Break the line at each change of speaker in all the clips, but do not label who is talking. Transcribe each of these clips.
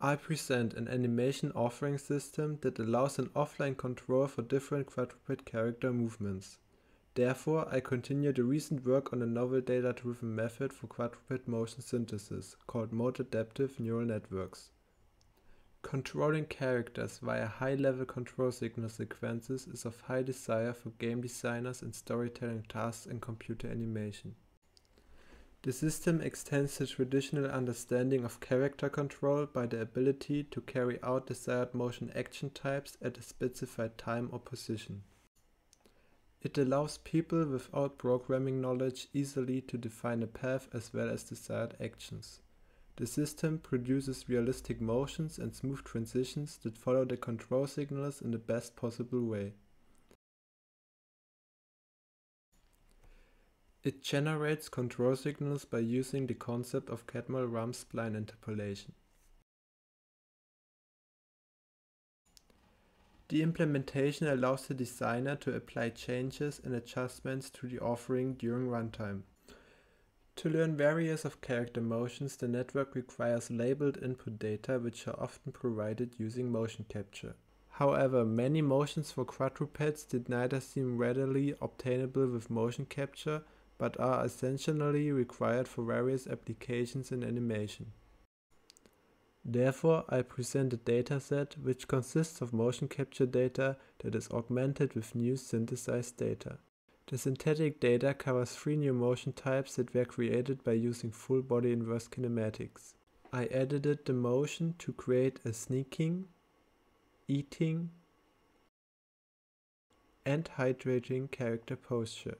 I present an animation authoring system that allows an offline control for different quadruped character movements. Therefore, I continue the recent work on a novel data-driven method for quadruped motion synthesis called mode-adaptive neural networks. Controlling characters via high-level control signal sequences is of high desire for game designers in storytelling tasks in computer animation. The system extends the traditional understanding of character control by the ability to carry out desired motion action types at a specified time or position. It allows people without programming knowledge easily to define a path as well as desired actions. The system produces realistic motions and smooth transitions that follow the control signals in the best possible way. It generates control signals by using the concept of Catmull-Rom spline interpolation. The implementation allows the designer to apply changes and adjustments to the authoring during runtime. To learn various of character motions, the network requires labeled input data which are often provided using motion capture. However, many motions for quadrupeds did neither seem readily obtainable with motion capture but are essentially required for various applications in animation. Therefore, I present a dataset which consists of motion capture data that is augmented with new synthesized data. The synthetic data covers three new motion types that were created by using full body inverse kinematics. I edited the motion to create a sneaking, eating, and hydrating character posture.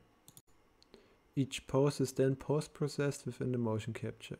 Each pose is then post-processed within the motion capture.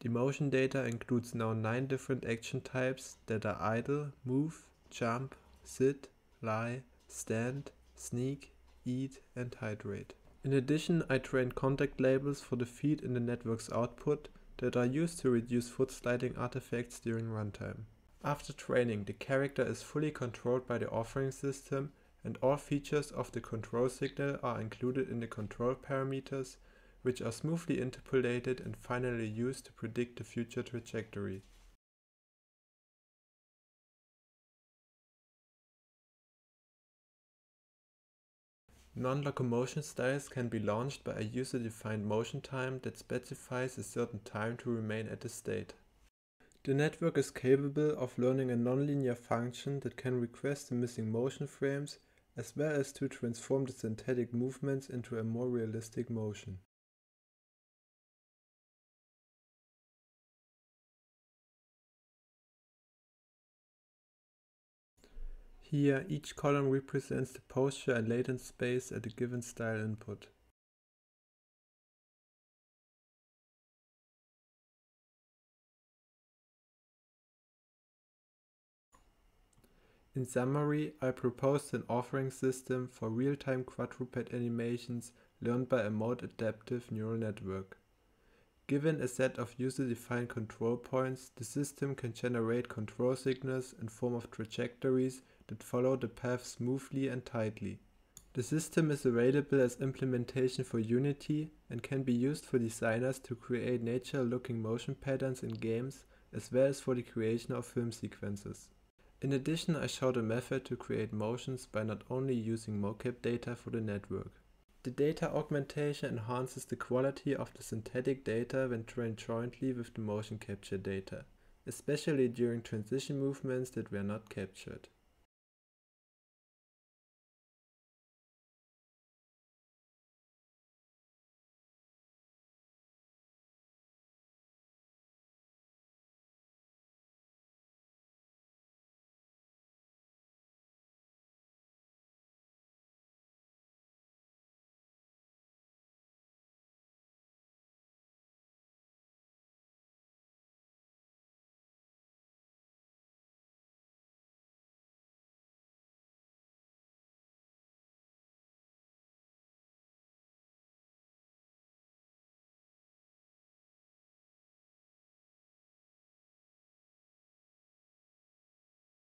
The motion data includes now 9 different action types that are idle, move, jump, sit, lie, stand, sneak, eat and hydrate. In addition, I trained contact labels for the feet in the network's output that are used to reduce foot sliding artifacts during runtime. After training, the character is fully controlled by the authoring system and all features of the control signal are included in the control parameters, which are smoothly interpolated and finally used to predict the future trajectory. Non-locomotion styles can be launched by a user-defined motion time that specifies a certain time to remain at a state. The network is capable of learning a nonlinear function that can request the missing motion frames as well as to transform the synthetic movements into a more realistic motion. Here, each column represents the posture and latent space at a given style input. In summary, I proposed an authoring system for real-time quadruped animations learned by a mode-adaptive neural network. Given a set of user-defined control points, the system can generate control signals in form of trajectories that follow the path smoothly and tightly. The system is available as implementation for Unity and can be used for designers to create nature-looking motion patterns in games as well as for the creation of film sequences. In addition, I showed a method to create motions by not only using mocap data for the network. The data augmentation enhances the quality of the synthetic data when trained jointly with the motion capture data, especially during transition movements that were not captured.